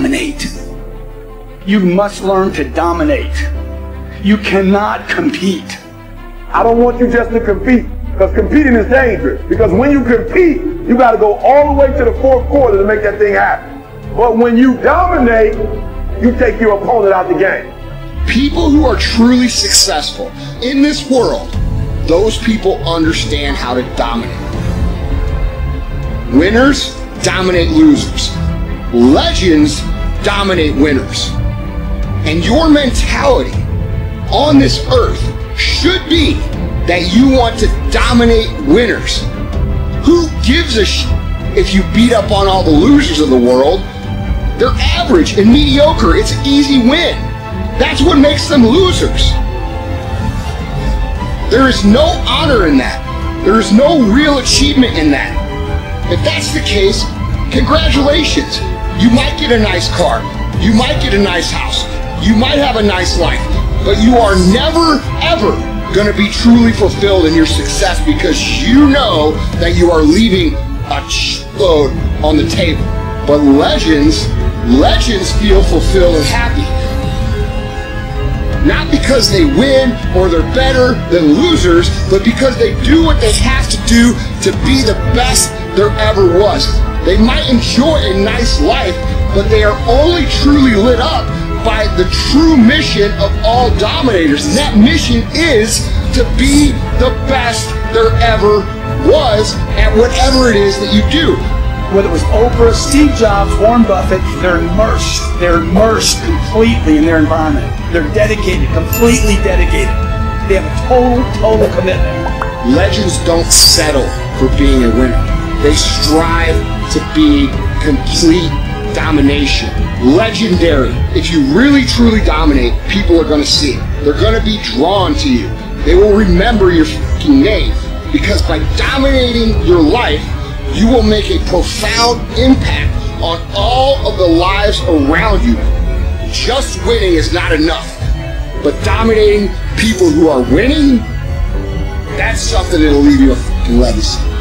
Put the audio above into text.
dominate. You must learn to dominate. You cannot compete. I don't want you just to compete because competing is dangerous. Because when you compete, you got to go all the way to the fourth quarter to make that thing happen. But when you dominate, you take your opponent out the game. People who are truly successful in this world, those people understand how to dominate. Winners dominate losers. Legends dominate winners. And your mentality on this earth should be that you want to dominate winners. Who gives a sh if you beat up on all the losers of the world? They're average and mediocre. It's an easy win. That's what makes them losers. There is no honor in that. There is no real achievement in that. If that's the case, congratulations. You might get a nice car. You might get a nice house. You might have a nice life. But you are never, ever going to be truly fulfilled in your success because you know that you are leaving a load on the table. But legends, legends feel fulfilled and happy. Not because they win or they're better than losers, but because they do what they have to do to be the best there ever was. They might enjoy a nice life, but they are only truly lit up by the true mission of all dominators. And that mission is to be the best there ever was at whatever it is that you do. Whether it was Oprah, Steve Jobs, Warren Buffett, they're immersed. They're immersed completely in their environment. They're dedicated, completely dedicated. They have a total, total commitment. Legends don't settle for being a winner. They strive to be complete domination. Legendary. If you really truly dominate, people are going to see it. They're going to be drawn to you. They will remember your name because by dominating your life, you will make a profound impact on all of the lives around you. Just winning is not enough, but dominating people who are winning, that's something that'll leave you a legacy.